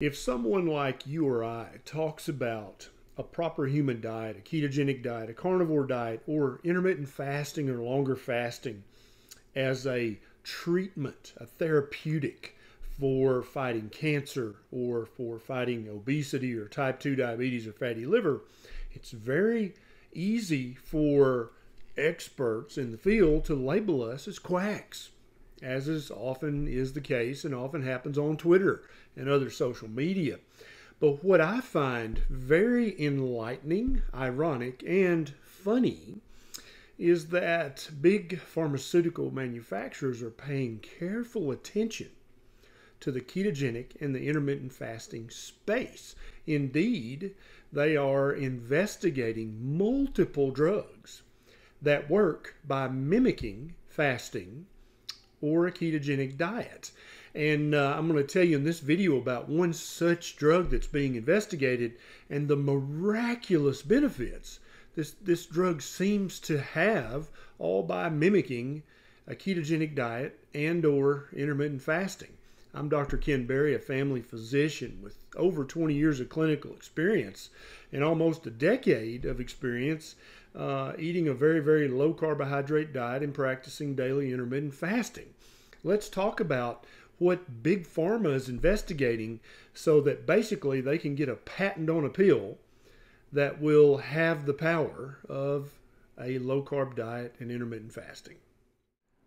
If someone like you or I talks about a proper human diet, a ketogenic diet, a carnivore diet, or intermittent fasting or longer fasting as a treatment, a therapeutic for fighting cancer or for fighting obesity or type 2 diabetes or fatty liver, it's very easy for experts in the field to label us as quacks, as is often is the case and often happens on Twitter and other social media. But what I find very enlightening, ironic, and funny is that big pharmaceutical manufacturers are paying careful attention to the ketogenic and the intermittent fasting space. Indeed, they are investigating multiple drugs that work by mimicking fasting or a ketogenic diet. And uh, I'm going to tell you in this video about one such drug that's being investigated and the miraculous benefits this, this drug seems to have all by mimicking a ketogenic diet and or intermittent fasting. I'm Dr. Ken Berry, a family physician with over 20 years of clinical experience and almost a decade of experience uh, eating a very, very low carbohydrate diet and practicing daily intermittent fasting. Let's talk about what Big Pharma is investigating so that basically they can get a patent on a pill that will have the power of a low carb diet and intermittent fasting.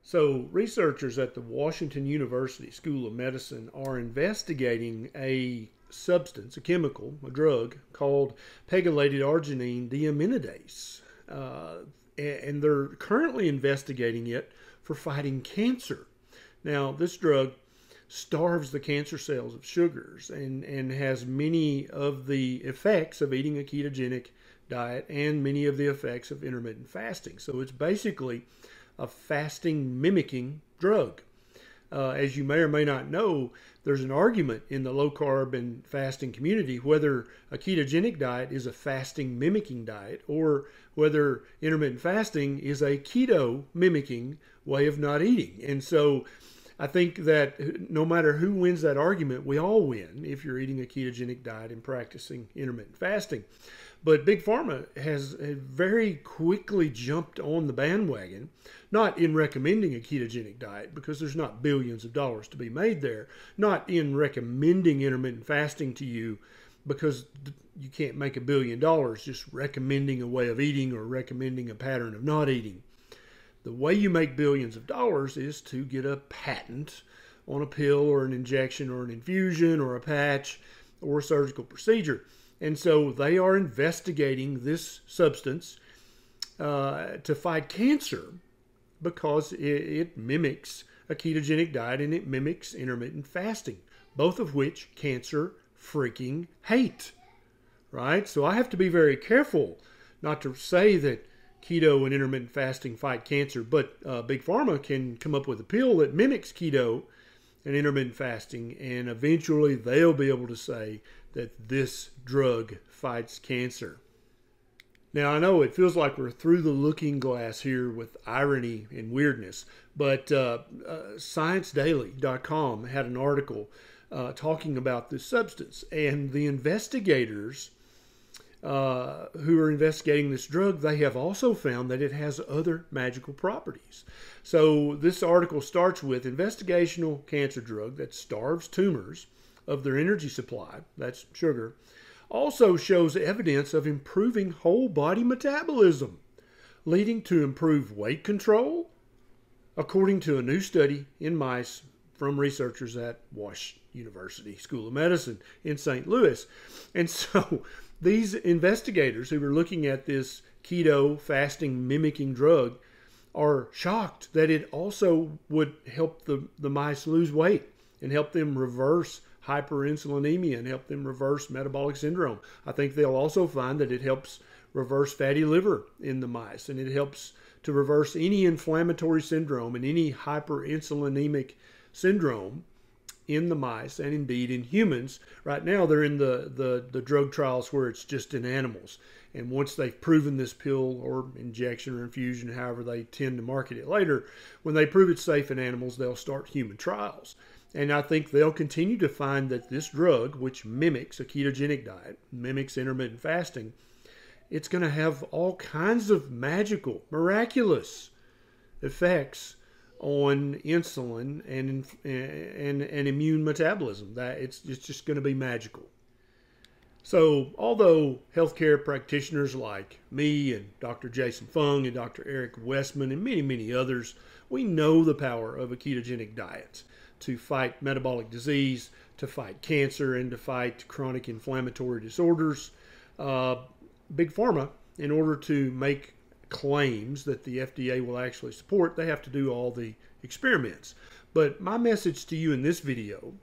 So, researchers at the Washington University School of Medicine are investigating a substance, a chemical, a drug called pegylated arginine deaminidase. Uh, and they're currently investigating it for fighting cancer. Now, this drug starves the cancer cells of sugars and, and has many of the effects of eating a ketogenic diet and many of the effects of intermittent fasting. So it's basically a fasting mimicking drug. Uh, as you may or may not know, there's an argument in the low carb and fasting community whether a ketogenic diet is a fasting mimicking diet or whether intermittent fasting is a keto mimicking way of not eating. And so I think that no matter who wins that argument, we all win if you're eating a ketogenic diet and practicing intermittent fasting. But Big Pharma has very quickly jumped on the bandwagon, not in recommending a ketogenic diet because there's not billions of dollars to be made there, not in recommending intermittent fasting to you because you can't make a billion dollars just recommending a way of eating or recommending a pattern of not eating. The way you make billions of dollars is to get a patent on a pill or an injection or an infusion or a patch or a surgical procedure. And so they are investigating this substance uh, to fight cancer because it, it mimics a ketogenic diet and it mimics intermittent fasting, both of which cancer freaking hate. Right? So I have to be very careful not to say that keto and intermittent fasting fight cancer, but uh, Big Pharma can come up with a pill that mimics keto and intermittent fasting, and eventually they'll be able to say that this drug fights cancer. Now, I know it feels like we're through the looking glass here with irony and weirdness, but uh, uh, ScienceDaily.com had an article uh, talking about this substance, and the investigators uh, who are investigating this drug, they have also found that it has other magical properties. So this article starts with investigational cancer drug that starves tumors of their energy supply, that's sugar, also shows evidence of improving whole body metabolism, leading to improved weight control, according to a new study in mice from researchers at Wash University School of Medicine in St. Louis. And so these investigators who were looking at this keto fasting mimicking drug are shocked that it also would help the, the mice lose weight and help them reverse hyperinsulinemia and help them reverse metabolic syndrome. I think they'll also find that it helps reverse fatty liver in the mice and it helps to reverse any inflammatory syndrome and any hyperinsulinemic syndrome in the mice and indeed in humans. Right now, they're in the, the, the drug trials where it's just in animals. And once they've proven this pill or injection or infusion, however they tend to market it later, when they prove it's safe in animals, they'll start human trials. And I think they'll continue to find that this drug, which mimics a ketogenic diet, mimics intermittent fasting, it's going to have all kinds of magical, miraculous effects on insulin and and, and immune metabolism. That it's, it's just going to be magical. So, although healthcare practitioners like me and Dr. Jason Fung and Dr. Eric Westman and many, many others, we know the power of a ketogenic diet to fight metabolic disease, to fight cancer, and to fight chronic inflammatory disorders. Uh, Big Pharma, in order to make claims that the FDA will actually support, they have to do all the experiments. But my message to you in this video,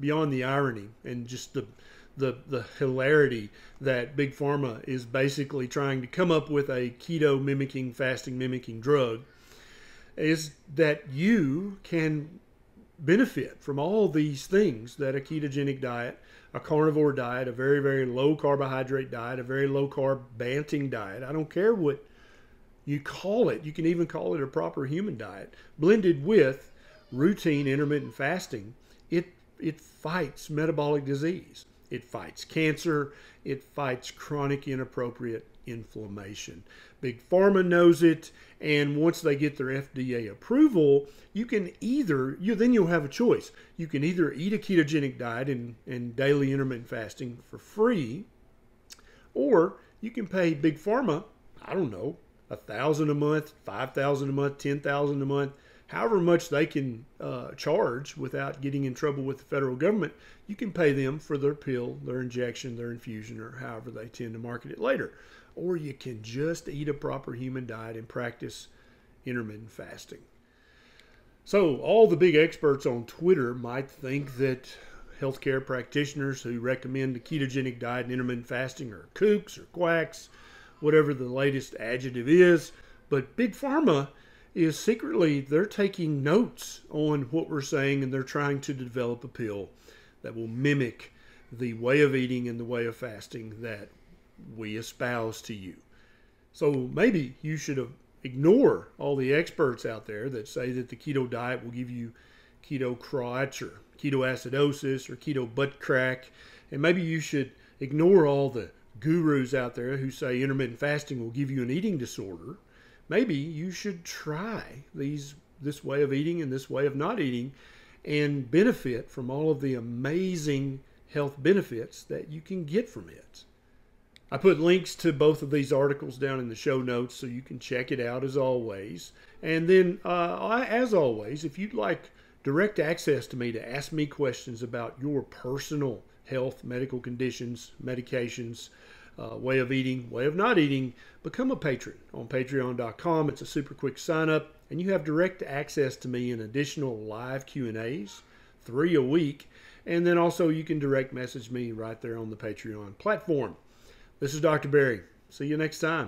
beyond the irony and just the the the hilarity that big pharma is basically trying to come up with a keto mimicking fasting mimicking drug is that you can benefit from all these things that a ketogenic diet a carnivore diet a very very low carbohydrate diet a very low carb banting diet i don't care what you call it you can even call it a proper human diet blended with routine intermittent fasting it it fights metabolic disease it fights cancer. It fights chronic inappropriate inflammation. Big Pharma knows it, and once they get their FDA approval, you can either you then you'll have a choice. You can either eat a ketogenic diet and, and daily intermittent fasting for free, or you can pay Big Pharma, I don't know, a thousand a month, five thousand a month, ten thousand a month however much they can uh, charge without getting in trouble with the federal government, you can pay them for their pill, their injection, their infusion, or however they tend to market it later. Or you can just eat a proper human diet and practice intermittent fasting. So, all the big experts on Twitter might think that healthcare practitioners who recommend a ketogenic diet and intermittent fasting are kooks or quacks, whatever the latest adjective is. But Big Pharma is secretly they're taking notes on what we're saying and they're trying to develop a pill that will mimic the way of eating and the way of fasting that we espouse to you. So maybe you should ignore all the experts out there that say that the keto diet will give you keto crotch or ketoacidosis or keto butt crack. And maybe you should ignore all the gurus out there who say intermittent fasting will give you an eating disorder maybe you should try these this way of eating and this way of not eating and benefit from all of the amazing health benefits that you can get from it. I put links to both of these articles down in the show notes so you can check it out as always. And then, uh, as always, if you'd like direct access to me to ask me questions about your personal health, medical conditions, medications, uh, way of eating, way of not eating, become a patron on patreon.com. It's a super quick sign up and you have direct access to me in additional live Q&As, 3 a week, and then also you can direct message me right there on the Patreon platform. This is Dr. Berry. See you next time.